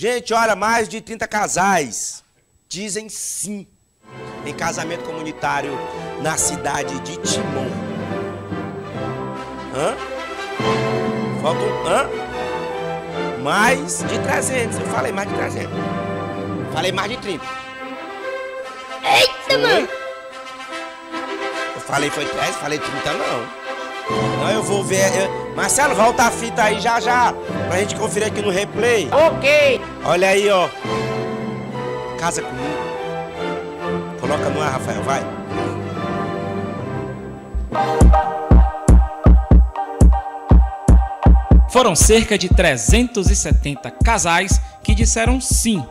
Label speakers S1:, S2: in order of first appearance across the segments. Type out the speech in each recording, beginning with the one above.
S1: Gente, olha, mais de 30 casais dizem sim em casamento comunitário na cidade de Timon. Hã? Faltam. Hã? Mais de 300. Eu falei mais de 300. Falei mais de 30.
S2: Eita, mano!
S1: Eu falei foi 10, falei 30 não. Não, eu vou ver. eu- Marcelo, volta a fita aí já já. Pra gente conferir aqui no replay.
S2: Ok!
S1: Olha aí, ó. Casa comigo. Coloca no ar, Rafael, vai.
S3: Foram cerca de 370 casais que disseram sim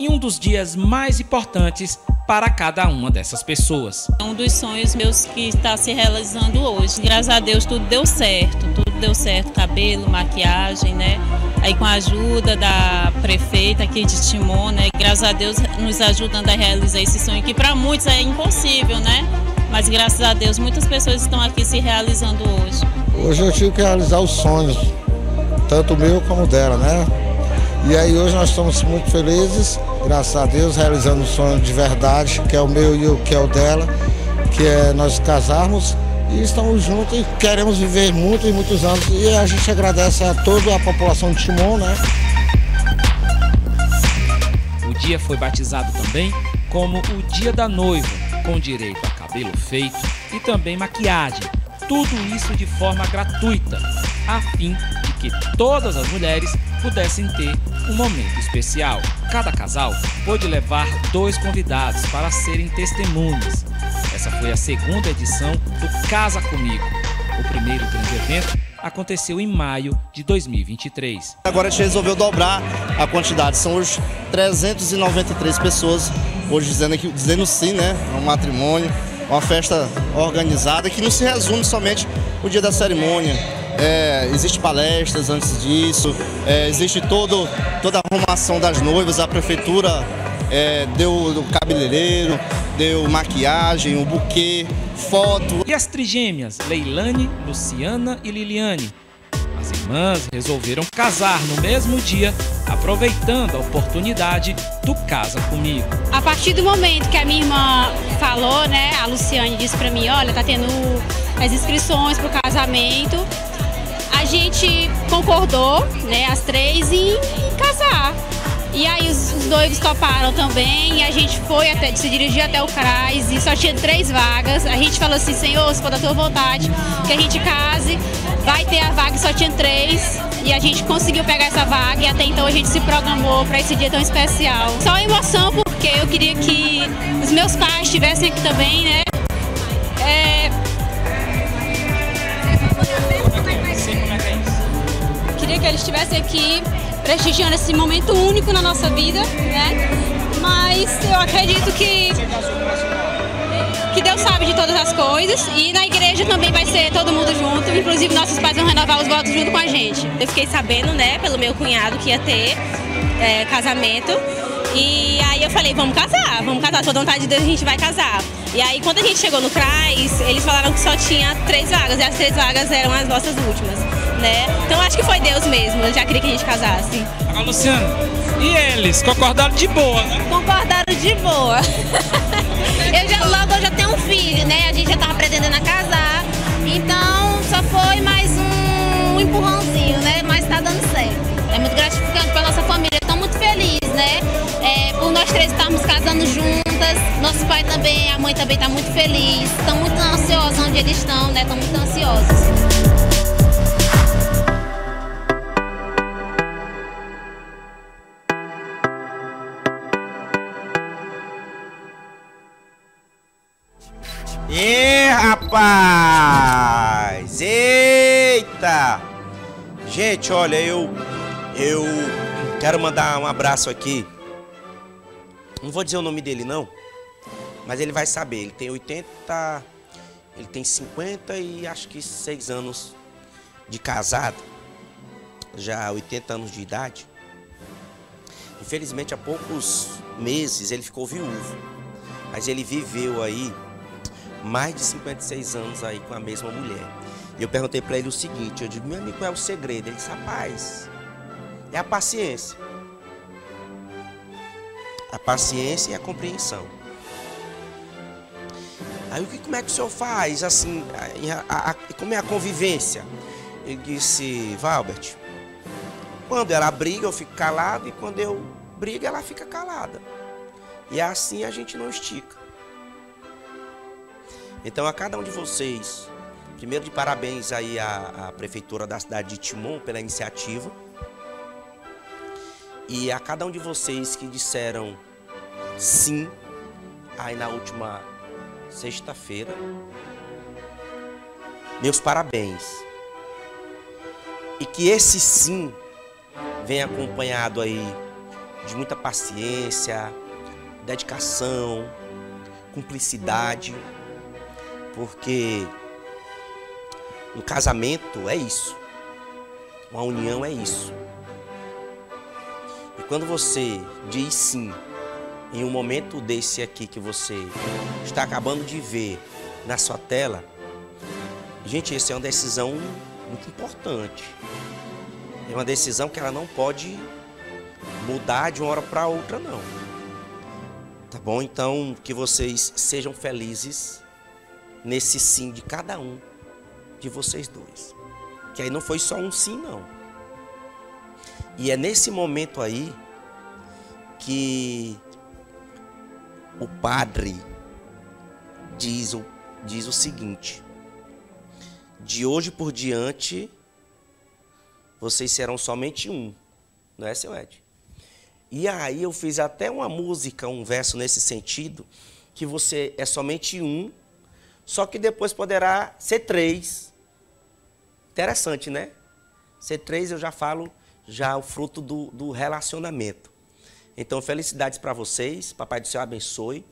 S3: em um dos dias mais importantes para cada uma dessas pessoas.
S4: É um dos sonhos meus que está se realizando hoje. Graças a Deus tudo deu certo, tudo deu certo, cabelo, maquiagem, né? Aí com a ajuda da prefeita aqui de Timon, né? Graças a Deus nos ajudando a realizar esse sonho que para muitos é impossível, né? Mas graças a Deus muitas pessoas estão aqui se realizando hoje.
S5: Hoje eu tive que realizar os sonhos, tanto meu como o dela, né? E aí hoje nós estamos muito felizes, graças a Deus, realizando um sonho de verdade, que é o meu e o que é o dela, que é nós casarmos e estamos juntos e queremos viver muito e muitos anos. E a gente agradece a toda a população de Timon, né?
S3: O dia foi batizado também como o Dia da Noiva, com direito a cabelo feito e também maquiagem. Tudo isso de forma gratuita, a fim que todas as mulheres pudessem ter um momento especial. Cada casal pôde levar dois convidados para serem testemunhas. Essa foi a segunda edição do Casa Comigo. O primeiro grande evento aconteceu em maio de 2023.
S6: Agora a gente resolveu dobrar a quantidade. São hoje 393 pessoas hoje dizendo, aqui, dizendo sim, né? É um matrimônio, uma festa organizada que não se resume somente o dia da cerimônia. É, existe palestras antes disso, é, existe todo, toda a arrumação das noivas, a prefeitura é, deu o cabeleireiro, deu maquiagem, o buquê, foto.
S3: E as trigêmeas Leilane, Luciana e Liliane? As irmãs resolveram casar no mesmo dia, aproveitando a oportunidade do Casa Comigo.
S7: A partir do momento que a minha irmã falou, né, a Luciane disse pra mim, olha, tá tendo as inscrições pro casamento, a gente concordou, né, as três, em, em casar. E aí os, os noivos toparam também e a gente foi até, se dirigir até o CRAS e só tinha três vagas. A gente falou assim, Senhor, se for da tua vontade, que a gente case, vai ter a vaga só tinha três. E a gente conseguiu pegar essa vaga e até então a gente se programou para esse dia tão especial. Só emoção porque eu queria que os meus pais estivessem aqui também, né? É, queria que eles estivessem aqui prestigiando esse momento único na nossa vida, né? Mas eu acredito que que Deus sabe de todas as coisas e na igreja também vai ser todo mundo junto, inclusive nossos pais vão renovar os votos junto com a gente.
S8: Eu fiquei sabendo, né, pelo meu cunhado que ia ter é, casamento. E aí eu falei, vamos casar, vamos casar, toda vontade de Deus a gente vai casar. E aí quando a gente chegou no CRAS, eles falaram que só tinha três vagas, e as três vagas eram as nossas últimas, né? Então acho que foi Deus mesmo, eu já queria que a gente casasse.
S3: Agora, Luciano, e eles concordaram de boa, né?
S8: Concordaram de boa.
S2: Eu já, logo eu já tenho um filho, né? A gente já tava pretendendo a casar. Então só foi mais um empurrãozinho, né? Mas tá dando certo. É muito gratificante pra nossa família. Estão muito felizes, né? É, por nós três estarmos casando juntas. Nosso pai também, a mãe também tá muito feliz. Estão muito ansiosos onde eles estão, né? Estão muito ansiosos.
S1: Ê, rapaz! Eita! Gente, olha, eu eu quero mandar um abraço aqui. Não vou dizer o nome dele não, mas ele vai saber. Ele tem 80, ele tem 50 e acho que 6 anos de casado. Já 80 anos de idade. Infelizmente há poucos meses ele ficou viúvo. Mas ele viveu aí mais de 56 anos aí com a mesma mulher. E eu perguntei para ele o seguinte, eu digo, meu amigo, qual é o segredo? Ele disse, rapaz, é a paciência. a paciência e a compreensão. Aí o que, como é que o senhor faz, assim, a, a, a, como é a convivência? Ele disse, Valbert, quando ela briga eu fico calado e quando eu brigo ela fica calada. E assim a gente não estica. Então a cada um de vocês, primeiro de parabéns aí à, à prefeitura da cidade de Timon pela iniciativa. E a cada um de vocês que disseram sim aí na última sexta-feira. Meus parabéns. E que esse sim venha acompanhado aí de muita paciência, dedicação, cumplicidade, porque um casamento é isso. Uma união é isso. E quando você diz sim em um momento desse aqui que você está acabando de ver na sua tela, gente, isso é uma decisão muito importante. É uma decisão que ela não pode mudar de uma hora para outra, não. Tá bom? Então, que vocês sejam felizes nesse sim de cada um de vocês dois. Que aí não foi só um sim, não. E é nesse momento aí que o padre diz o, diz o seguinte: de hoje por diante, vocês serão somente um, não é, seu Ed? E aí eu fiz até uma música, um verso nesse sentido, que você é somente um, só que depois poderá ser três. Interessante, né? Ser três eu já falo já o fruto do, do relacionamento. Então, felicidades para vocês. Papai do céu abençoe.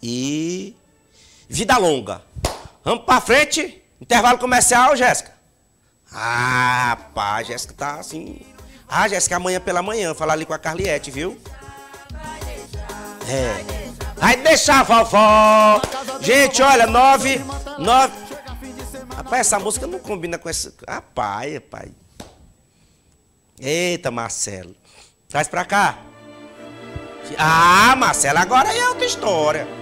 S1: E vida longa. Vamos para frente. Intervalo comercial, Jéssica. Ah, pá, Jéssica tá assim. Ah, Jéssica, amanhã pela manhã, falar ali com a Carliette, viu? É. Vai deixar, vovó. Gente, olha, nove, nove. Rapaz, essa música não combina com essa. Pai, pai. Eita, Marcelo. Traz pra cá. Ah, Marcelo, agora é outra história.